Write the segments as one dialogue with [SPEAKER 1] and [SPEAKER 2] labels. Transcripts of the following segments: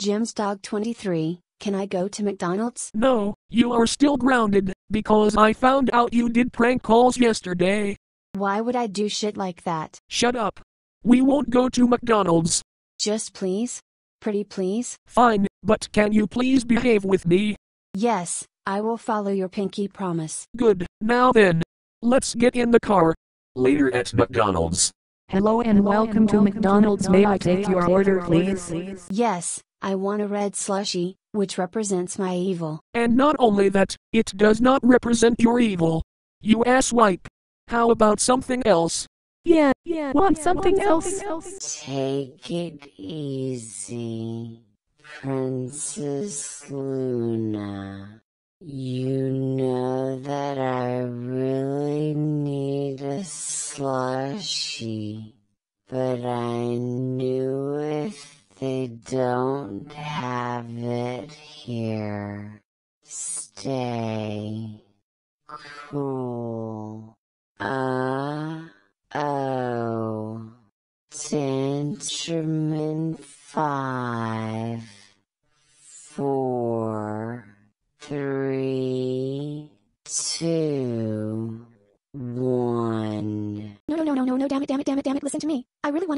[SPEAKER 1] Jimsdog23, can I go to McDonald's?
[SPEAKER 2] No, you are still grounded, because I found out you did prank calls yesterday.
[SPEAKER 1] Why would I do shit like that?
[SPEAKER 2] Shut up. We won't go to McDonald's.
[SPEAKER 1] Just please? Pretty please?
[SPEAKER 2] Fine, but can you please behave with me?
[SPEAKER 1] Yes, I will follow your pinky promise.
[SPEAKER 2] Good, now then. Let's get in the car. Later at McDonald's.
[SPEAKER 3] Hello and welcome to McDonald's. May I take your order, please?
[SPEAKER 1] Yes, I want a red slushy, which represents my evil.
[SPEAKER 2] And not only that, it does not represent your evil. You asswipe. How about something else?
[SPEAKER 3] Yeah, yeah, want something else?
[SPEAKER 4] Take it easy, Princess Luna. You know that I really need a slushy, but I knew if they don't have it here, stay cool. Uh oh. Tenderman five, four, three, two, one.
[SPEAKER 5] No, no, no, no, no, no, damn it, damn it, damn it, damn it, listen to me. I really want to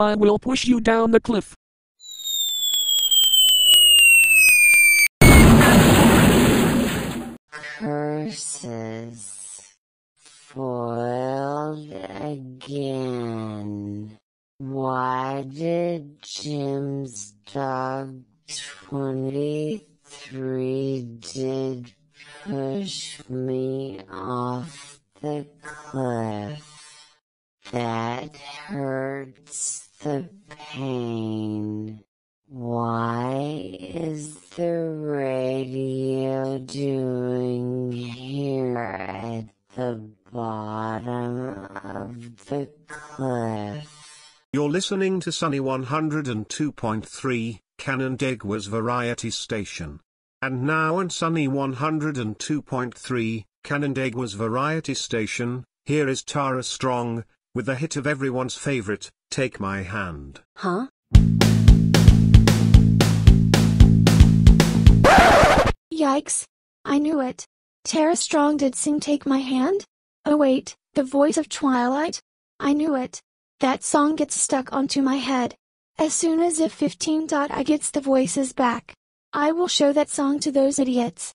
[SPEAKER 2] I will push you down the cliff.
[SPEAKER 4] Curses. Foiled again. Why did Jim's dog 23 did push me off the cliff? That hurts the pain. Why is the radio doing here at the bottom of the cliff?
[SPEAKER 6] You're listening to Sunny 102.3, Canandaigua's variety station. And now on Sunny 102.3, Canandaigua's variety station, here is Tara Strong, with the hit of everyone's favorite, Take My Hand.
[SPEAKER 1] Huh?
[SPEAKER 5] Yikes. I knew it. Tara Strong did sing Take My Hand? Oh wait, the voice of Twilight? I knew it. That song gets stuck onto my head. As soon as if 15. I gets the voices back. I will show that song to those idiots.